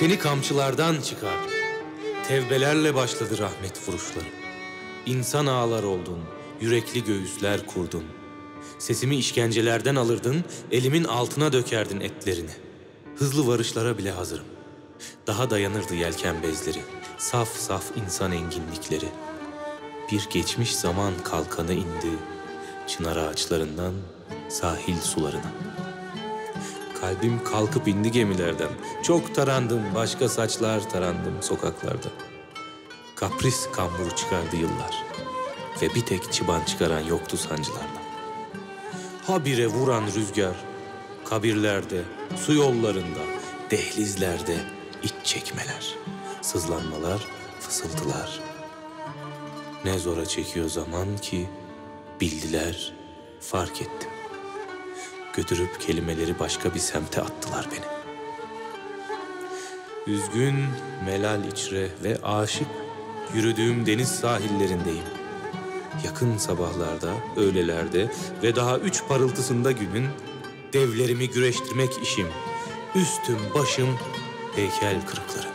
Seni kamçılardan çıkardım. Tevbelerle başladı rahmet vuruşlarım. İnsan ağlar oldun, yürekli göğüsler kurdun. Sesimi işkencelerden alırdın, elimin altına dökerdin etlerini. Hızlı varışlara bile hazırım. Daha dayanırdı yelken bezleri, saf saf insan enginlikleri. Bir geçmiş zaman kalkanı indi, çınar ağaçlarından sahil sularına. Kalbim kalkıp indi gemilerden. Çok tarandım, başka saçlar tarandım sokaklarda. Kapris kamburu çıkardı yıllar. Ve bir tek çıban çıkaran yoktu sancılarla. Habire vuran rüzgar, kabirlerde, su yollarında, dehlizlerde iç çekmeler, sızlanmalar, fısıltılar. Ne zora çekiyor zaman ki bildiler, fark ettim. Götürüp kelimeleri başka bir semte attılar beni. Üzgün, melal içre ve aşık yürüdüğüm deniz sahillerindeyim. Yakın sabahlarda, öğlelerde ve daha üç parıltısında günün devlerimi güreştirmek işim. Üstüm başım heykel kırıkları.